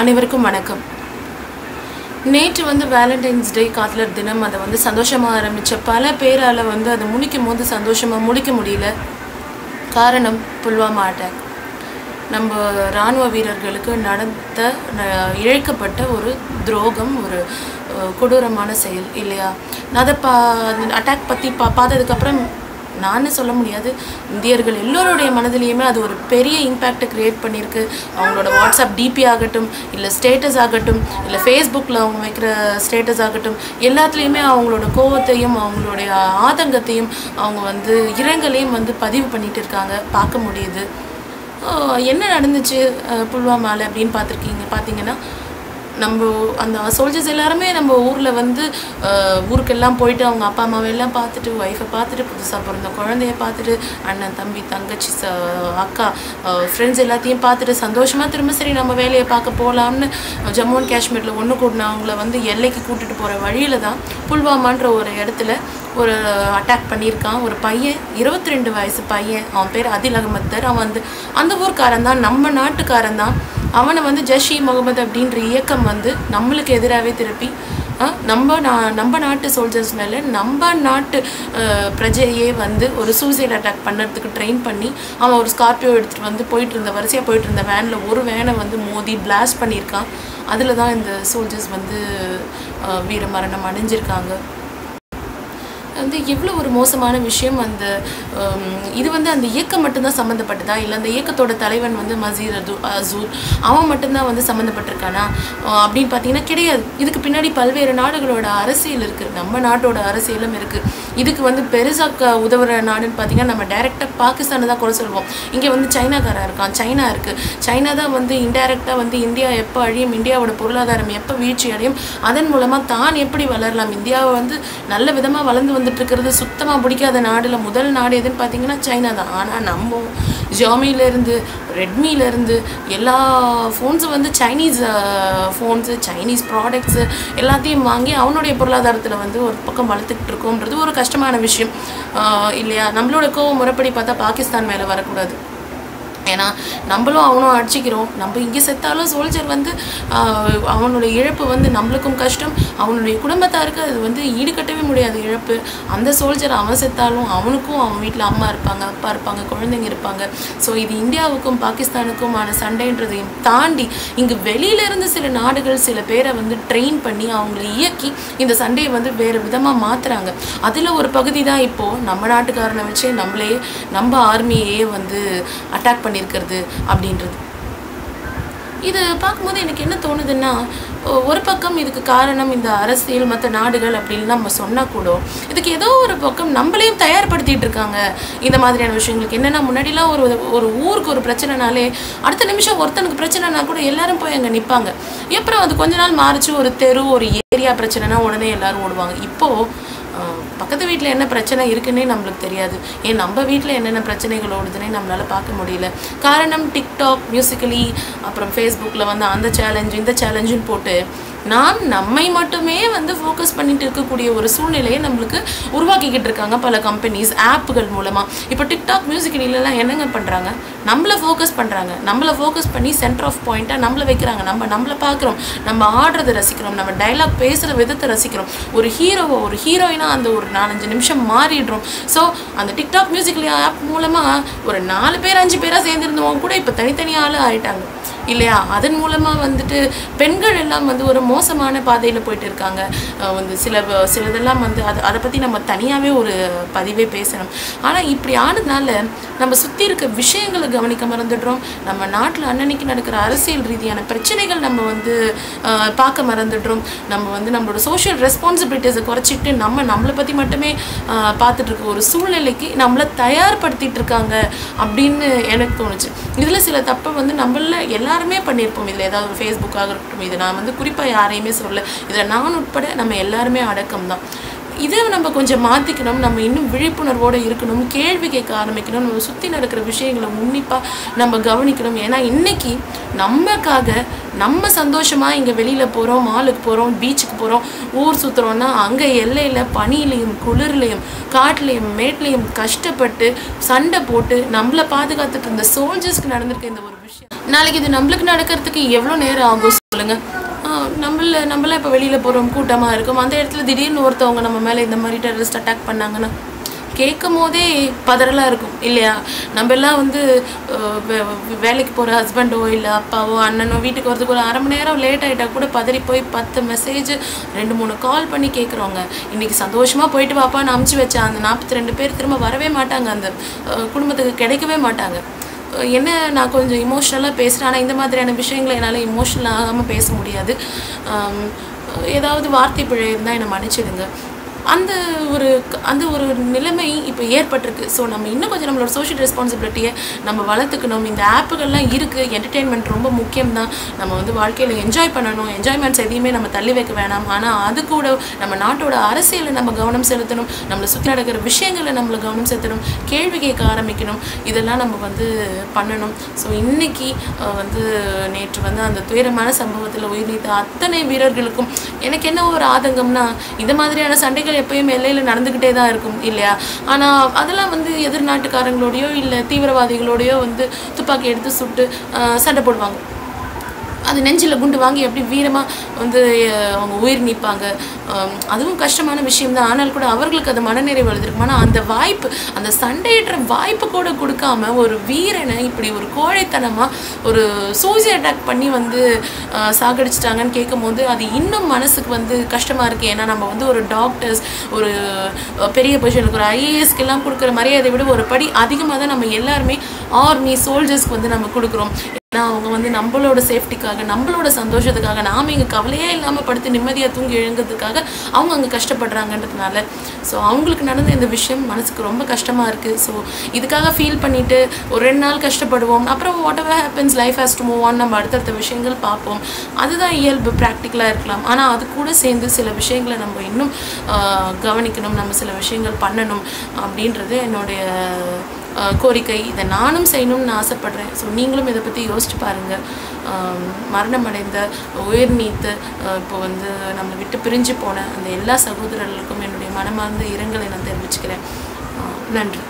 அனைவருக்கும் வணக்கம். நேற்று வந்து வேலண்டைன்ஸ் டே காதலர் தினம் அதை வந்து சந்தோஷமாக ஆரம்பித்த பல பேரால் வந்து அதை முடிக்கும் போது சந்தோஷமாக முடிக்க முடியல. காரணம் புல்வாமா அட்டாக். நம்ம இராணுவ வீரர்களுக்கு நடந்த இழைக்கப்பட்ட ஒரு துரோகம் ஒரு கொடூரமான செயல் இல்லையா? நான் அதை பா அட்டாக் பற்றி பா பார்த்ததுக்கப்புறம் நான் சொல்ல முடியாது. இந்தியர்கள் எல்லோருடைய மனதிலையுமே அது ஒரு பெரிய இம்பேக்டை க்ரியேட் பண்ணியிருக்கு. அவங்களோட வாட்ஸ்அப் டிபி ஆகட்டும் இல்லை ஸ்டேட்டஸ் ஆகட்டும் இல்லை ஃபேஸ்புக்கில் அவங்க வைக்கிற ஸ்டேட்டஸ் ஆகட்டும் எல்லாத்துலேயுமே அவங்களோட கோவத்தையும் அவங்களுடைய ஆதங்கத்தையும் அவங்க வந்து இரங்கலையும் வந்து பதிவு பண்ணிட்டு இருக்காங்க. பார்க்க முடியுது. என்ன நடந்துச்சு புல்வாமாவில் அப்படின்னு பார்த்துருக்கீங்க பார்த்தீங்கன்னா நம்ம அந்த சோல்ஜர்ஸ் எல்லாருமே நம்ம ஊரில் வந்து ஊருக்கெல்லாம் போயிட்டு அவங்க அப்பா அம்மாவை எல்லாம் பார்த்துட்டு ஒய்ஃபை பார்த்துட்டு புதுசாக பிறந்த குழந்தைய பார்த்துட்டு அண்ணன் தம்பி தங்கச்சி ச அக்கா ஃப்ரெண்ட்ஸ் எல்லாத்தையும் பார்த்துட்டு சந்தோஷமாக திரும்ப சரி நம்ம வேலையை பார்க்க போகலாம்னு ஜம்மு அண்ட் காஷ்மீரில் ஒன்று கூட்டினவங்கள வந்து எல்லைக்கு கூட்டிட்டு போகிற வழியில தான் புல்வாமான்ற ஒரு இடத்துல ஒரு அட்டாக் பண்ணியிருக்கான். ஒரு பையன் இருபத்தி ரெண்டு வயசு பையன். அவன் பேர் அதில் அகமத்தர் அவன் வந்து அந்த ஊர்க்காரன் தான் நம்ம நாட்டுக்காரன் தான். அவனை வந்து ஜஷ் இ முகமது அப்படின்ற இயக்கம் வந்து நம்மளுக்கு எதிராகவே திருப்பி ஆ, நம்ம நா நம்ம நாட்டு சோல்ஜர்ஸ் மேலே நம்ம நாட்டு பிரஜையே வந்து ஒரு சூசைட் அட்டாக் பண்ணுறதுக்கு ட்ரெயின் பண்ணி அவன் ஒரு ஸ்கார்பியோ எடுத்துகிட்டு வந்து போயிட்டு இருந்த வரிசையாக போயிட்டு இருந்த வேனில் ஒரு வேனை வந்து மோதி பிளாஸ்ட் பண்ணியிருக்கான். அதில் தான் இந்த சோல்ஜர்ஸ் வந்து வீர மரணம் அடைஞ்சிருக்காங்க. வந்து எவ்வளோ ஒரு மோசமான விஷயம் அந்த இது வந்து அந்த இயக்கம் மட்டும்தான் சம்மந்தப்பட்டதா இல்லை அந்த இயக்கத்தோட தலைவன் வந்து மசீர் அது அசூர் அவன் மட்டும்தான் வந்து சம்மந்தப்பட்டிருக்கானா அப்படின்னு பார்த்தீங்கன்னா கிடையாது. இதுக்கு பின்னாடி பல்வேறு நாடுகளோட அரசியல் இருக்குது நம்ம நாட்டோட அரசியலும் இருக்குது இதுக்கு வந்து பெருசாக உதவுற நாடுன்னு பார்த்தீங்கன்னா நம்ம டைரெக்டாக பாகிஸ்தானை தான் கூட சொல்வோம் இங்கே வந்து சைனாக்காரன் இருக்கான். சைனா இருக்குது சைனா தான் வந்து இன்டைரக்டாக வந்து இந்தியா எப்போ அழியும் இந்தியாவோட பொருளாதாரம் எப்போ வீழ்ச்சி அடையும் அதன் மூலமாக தான் எப்படி வளரலாம். இந்தியாவை வந்து நல்ல விதமாக வளர்ந்து வந்துட்டுருக்கிறது சுத்தமாக பிடிக்காத நாடில் முதல் நாடு எதுன்னு பார்த்தீங்கன்னா சைனா தான். ஆனால் நம்ம ஜாமியிலேருந்து ரெட்மிலேருந்து எல்லா ஃபோன்ஸும் வந்து சைனீஸ் ஃபோன்ஸு சைனீஸ் ப்ராடக்ட்ஸு எல்லாத்தையும் வாங்கி அவனுடைய பொருளாதாரத்தில் வந்து ஒரு பக்கம் வளர்த்துக்கிட்டு இருக்கோன்றது ஒரு கஷ்டமான விஷயம். இல்லையா? நம்மளோட கோவம் முறைப்படி பார்த்தா பாகிஸ்தான் மேலே வரக்கூடாது. ஏன்னா நம்மளும் அவனும் அடிச்சிக்கிறோம். நம்ம இங்கே செத்தாலும் சோல்ஜர் வந்து அவனுடைய இழப்பு வந்து நம்மளுக்கும் கஷ்டம். அவனுடைய குடும்பத்தாருக்கு அது வந்து ஈடுகட்டவே முடியாது இழப்பு. அந்த சோல்ஜர் அவன் செத்தாலும் அவனுக்கும் அவன் வீட்டில் அம்மா இருப்பாங்க அப்பா இருப்பாங்க குழந்தைங்க இருப்பாங்க. ஸோ இது இந்தியாவுக்கும் பாகிஸ்தானுக்குமான சண்டைன்றதையும் தாண்டி இங்கே வெளியிலேருந்து சில நாடுகள் சில பேரை வந்து ட்ரெயின் பண்ணி அவங்கள இயக்கி இந்த சண்டையை வந்து வேறு விதமாக மாற்றுறாங்க அதில் ஒரு பகுதி தான் இப்போது நம்ம நாட்டுக்காரனை வச்சு நம்மளே நம்ம ஆர்மியையே வந்து அட்டாக் பண்ணி பண்ணியிருக்கிறது அப்படின்றது. இது பார்க்கும்போது எனக்கு என்ன தோணுதுன்னா ஒரு பக்கம் இதுக்கு காரணம் இந்த அரசியல் மற்ற நாடுகள் அப்படின்னு நம்ம சொன்னால் கூட இதுக்கு ஏதோ ஒரு பக்கம் நம்மளையும் தயார்படுத்திட்டு இருக்காங்க. இந்த மாதிரியான விஷயங்களுக்கு என்னென்னா முன்னாடிலாம் ஒரு ஒரு ஊருக்கு ஒரு பிரச்சனைனாலே அடுத்த நிமிஷம் ஒருத்தனுக்கு பிரச்சனைனா கூட எல்லாரும் போய் அங்கே நிற்பாங்க அப்புறம் அது கொஞ்ச நாள் மாறிச்சு ஒரு தெரு ஒரு ஏரியா பிரச்சனைனா உடனே எல்லாரும் ஓடுவாங்க. இப்போது பக்கத்து வீட்டில் என்ன பிரச்சனை இருக்குன்னே நம்மளுக்கு தெரியாது. ஏன் நம்ம வீட்டில் என்னென்ன பிரச்சனைகள் ஓடுதுன்னே நம்மளால் பார்க்க முடியல. காரணம் டிக்டாக் மியூசிக்கலி அப்புறம் ஃபேஸ்புக்கில் வந்து அந்த சேலஞ்சு இந்த சேலஞ்சுன்னு போட்டு நாம் நம்மை மட்டுமே வந்து ஃபோக்கஸ் பண்ணிட்டு இருக்கக்கூடிய ஒரு சூழ்நிலையை நம்மளுக்கு உருவாக்கிக்கிட்டு இருக்காங்க பல கம்பெனிஸ் ஆப்புகள் மூலமாக இப்போ டிக்டாக் மியூசிக்கலிலாம் என்னங்க பண்ணுறாங்க நம்மளை ஃபோக்கஸ் பண்ணுறாங்க நம்மளை ஃபோக்கஸ் பண்ணி சென்டர் ஆஃப் பாயிண்ட்டாக நம்மளை வைக்கிறாங்க. நம்ம நம்மளை பார்க்குறோம். நம்ம ஆடுறதை ரசிக்கிறோம். நம்ம டைலாக் பேசுகிற விதத்தை ரசிக்கிறோம். ஒரு ஹீரோவை ஒரு ஹீரோயினாக அந்த ஒரு நாலஞ்சு நிமிஷம் மாறிடுறோம். ஸோ அந்த டிக்டாக் மியூசிக் ஆப் மூலமாக ஒரு நாலு பேர் அஞ்சு பேராக சேர்ந்துருந்தவங்க கூட இப்போ தனித்தனியால ஆகிட்டாங்க இல்லையா? அதன் மூலமாக வந்துட்டு பெண்கள் எல்லாம் வந்து ஒரு மோசமான பாதையில் போயிட்டு இருக்காங்க. வந்து சில சிலதெல்லாம் வந்து அதை அதை பற்றி நம்ம தனியாகவே ஒரு பதிவே பேசணும். ஆனால் இப்படி ஆனதுனால நம்ம சுற்றி இருக்க விஷயங்களை கவனிக்க மறந்துடுறோம். நம்ம நாட்டில் அன்னன்னைக்கு நடக்கிற அரசியல் ரீதியான பிரச்சனைகள் நம்ம வந்து பார்க்க மறந்துடுறோம். நம்ம வந்து நம்மளோட சோஷியல் ரெஸ்பான்சிபிலிட்டிஸை குறைச்சிட்டு நம்ம நம்மளை பற்றி மட்டுமே பார்த்துட்ருக்க ஒரு சூழ்நிலைக்கு நம்மளை தயார்படுத்திட்டு இருக்காங்க அப்படின்னு எனக்கு தோணுச்சு. இதில் சில தப்பை வந்து நம்மள எல்லாருமே பண்ணியிருப்போம் இதில் ஏதாவது ஒரு ஃபேஸ்புக்காக இருக்கட்டும் இது நான் வந்து குறிப்பாக யாரையுமே சொல்லலை. இதில் நான் உட்பட நம்ம எல்லாருமே அடக்கம் தான் இதை நம்ம கொஞ்சம் மாற்றிக்கணும் நம்ம இன்னும் விழிப்புணர்வோடு இருக்கணும் கேள்வி கேட்க ஆரம்பிக்கணும் நம்ம சுற்றி நடக்கிற விஷயங்களை உன்னிப்பாக நம்ம கவனிக்கணும். ஏன்னா இன்னைக்கு நமக்காக நம்ம சந்தோஷமாக இங்கே வெளியில் போகிறோம் மாலுக்கு போகிறோம் பீச்சுக்கு போகிறோம் ஊர் சுற்றுறோன்னா அங்கே எல்லையில் பனியிலையும் குளிர்லையும் காட்டுலேயும் மேட்லையும் கஷ்டப்பட்டு சண்டை போட்டு நம்மளை பாதுகாத்துட்டு இருந்த சோல்ஜர்ஸ்க்கு நடந்திருக்க இந்த ஒரு விஷயம். நாளைக்கு இது நம்மளுக்கு நடக்கிறதுக்கு எவ்வளோ நேரம் ஆகும் சொல்லுங்கள் நம்மள நம்மளாம் இப்போ வெளியில் போகிறோம் கூட்டமாக இருக்கும். அந்த இடத்துல திடீர்னு ஒருத்தவங்க நம்ம மேலே இந்த மாதிரி டெரரிஸ்ட் அட்டாக் பண்ணாங்கன்னா கேட்கும் போதே பதறலாக இருக்கும். இல்லையா? நம்ம எல்லாம் வந்து வேலைக்கு போகிற ஹஸ்பண்டோ இல்லை அப்பாவோ அண்ணனோ வீட்டுக்கு வரதுக்கு ஒரு அரை மணி நேரம் லேட் ஆகிட்டா கூட பதறி போய் பத்து மெசேஜ் ரெண்டு மூணு கால் பண்ணி கேட்குறவங்க இன்றைக்கி சந்தோஷமாக போயிட்டு வாப்பா நான் அமுச்சு வச்சேன் அந்த நாற்பத்தி ரெண்டு பேர் திரும்ப வரவே மாட்டாங்க. அந்த குடும்பத்துக்கு கிடைக்கவே மாட்டாங்க. என்ன நான் கொஞ்சம் இமோஷ்னலாக பேசுகிறேன் ஆனால் இந்த மாதிரியான விஷயங்களை என்னால் இமோஷ்னல் ஆகாமல் பேச முடியாது. ஏதாவது வார்த்தை பிழை இருந்தால் என்னை மன்னிச்சிடுங்க. அந்த ஒரு அந்த ஒரு நிலைமை இப்போ ஏற்பட்டிருக்கு. ஸோ நம்ம இன்னும் கொஞ்சம் நம்மளோட சோஷியல் ரெஸ்பான்சிபிலிட்டியை நம்ம வளர்த்துக்கணும். இந்த ஆப்புகள்லாம் இருக்குது என்டர்டெயின்மெண்ட் ரொம்ப முக்கியம் தான் நம்ம வந்து வாழ்க்கையில் என்ஜாய் பண்ணணும். என்ஜாய்மெண்ட்ஸ் எதையுமே நம்ம தள்ளி வைக்க வேணாம். ஆனால் அது கூட நம்ம நாட்டோட அரசியலை நம்ம கவனம் செலுத்தணும். நம்மளை சுற்றி நடக்கிற விஷயங்களை நம்மளை கவனம் செலுத்தணும். கேள்வி கேட்க ஆரம்பிக்கணும். இதெல்லாம் நம்ம வந்து பண்ணணும். ஸோ இன்னைக்கு வந்து நேற்று வந்து அந்த துயரமான சம்பவத்தில் உயிர் நீத்த அத்தனை வீரர்களுக்கும் எனக்கு என்ன ஒரு ஆதங்கம்னா இந்த மாதிரியான சண்டைகள் எப்பயும் எல்லையில் நடந்துக்கிட்டே தான் இருக்கும் இல்லையா? ஆனால் அதெல்லாம் வந்து எதிர்நாட்டுக்காரங்களோடையோ இல்லை தீவிரவாதிகளோடையோ வந்து துப்பாக்கி எடுத்து சுட்டு சண்டை போடுவாங்க. அது நெஞ்சில் குண்டு வாங்கி எப்படி வீரமாக வந்து அவங்க உயிர் நீப்பாங்க. அதுவும் கஷ்டமான விஷயம் தான் ஆனால் கூட அவர்களுக்கு அது மனநிறைவு எழுதிருக்கும் ஆனால் அந்த வாய்ப்பு அந்த சண்டையிடுற வாய்ப்பு கூட கொடுக்காம ஒரு வீரனை இப்படி ஒரு கோழைத்தனமாக ஒரு சூசைட் அட்டாக் பண்ணி வந்து சாகடிச்சிட்டாங்கன்னு கேட்கும்போது அது இன்னும் மனசுக்கு வந்து கஷ்டமாக இருக்குது ஏன்னா நம்ம வந்து ஒரு டாக்டர்ஸ் ஒரு பெரிய பொசிஷனுக்கு ஒரு ஐஏஎஸ்க்கெல்லாம் கொடுக்குற மரியாதை விட ஒரு படி அதிகமாக தான் நம்ம எல்லாருமே ஆர்மி சோல்ஜர்ஸ்க்கு வந்து நம்ம கொடுக்குறோம். நான் அவங்க வந்து நம்மளோட சேஃப்டிக்காக நம்மளோட சந்தோஷத்துக்காக நாம இங்கே கவலையே இல்லாமல் படுத்து நிம்மதியாக தூங்கி எழுங்கிறதுக்காக அவங்க அங்கே கஷ்டப்படுறாங்கன்றதுனால. ஸோ அவங்களுக்கு நடந்த இந்த விஷயம் மனசுக்கு ரொம்ப கஷ்டமாக இருக்குது ஸோ இதுக்காக ஃபீல் பண்ணிவிட்டு ஒரு ரெண்டு நாள் கஷ்டப்படுவோம். அப்புறம் whatever happens life has to move on நம்ம அடுத்தடுத்த விஷயங்கள் பார்ப்போம். அதுதான் இயல்பு ப்ராக்டிக்கலாக இருக்கலாம். ஆனால் அது கூட சேர்ந்து சில விஷயங்களை நம்ம இன்னும் கவனிக்கணும். நம்ம சில விஷயங்கள் பண்ணணும் அப்படின்றது என்னுடைய கோரிக்கை. இதை நானும் செய்யணும்னு ஆசைப்பட்றேன். ஸோ நீங்களும் இதை பற்றி யோசிச்சு பாருங்கள் மரணம் அடைந்த உயிர் நீத்து இப்போ வந்து நம்மளை விட்டு பிரிஞ்சு போன அந்த எல்லா சகோதரர்களுக்கும் என்னுடைய மனமார்ந்த இரங்கலை நான் தெரிவிச்சுக்கிறேன். நன்றி.